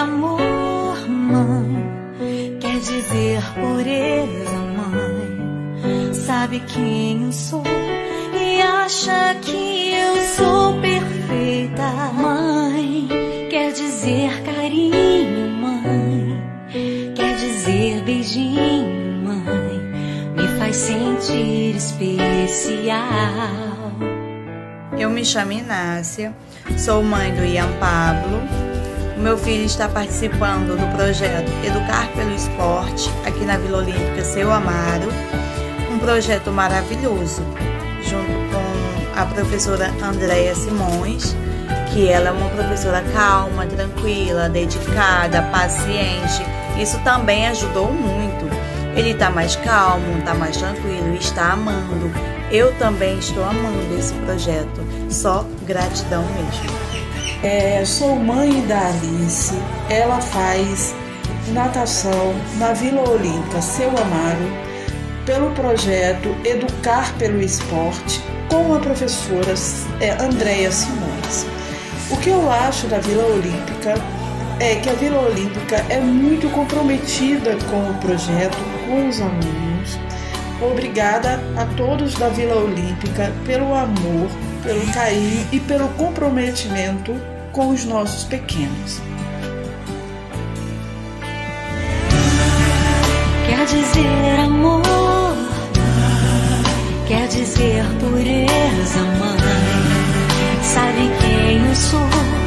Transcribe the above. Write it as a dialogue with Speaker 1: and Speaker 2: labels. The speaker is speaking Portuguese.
Speaker 1: amor, mãe. Quer dizer pureza, mãe. Sabe quem eu sou e acha que eu sou perfeita, mãe. Quer dizer carinho, mãe. Quer dizer beijinho, mãe. Me faz sentir especial.
Speaker 2: Eu me chamo Inácia, sou mãe do Ian Pablo. Meu filho está participando do projeto Educar pelo Esporte aqui na Vila Olímpica Seu Amaro. Um projeto maravilhoso, junto com a professora Andréia Simões, que ela é uma professora calma, tranquila, dedicada, paciente. Isso também ajudou muito. Ele está mais calmo, está mais tranquilo, está amando eu também estou amando esse projeto. Só gratidão mesmo.
Speaker 3: É, sou mãe da Alice. Ela faz natação na Vila Olímpica Seu Amaro pelo projeto Educar pelo Esporte com a professora é, Andréia Simões. O que eu acho da Vila Olímpica é que a Vila Olímpica é muito comprometida com o projeto, com os alunos Obrigada a todos da Vila Olímpica pelo amor, pelo carinho e pelo comprometimento com os nossos pequenos.
Speaker 1: Quer dizer amor, quer dizer pureza, mãe. Sabe que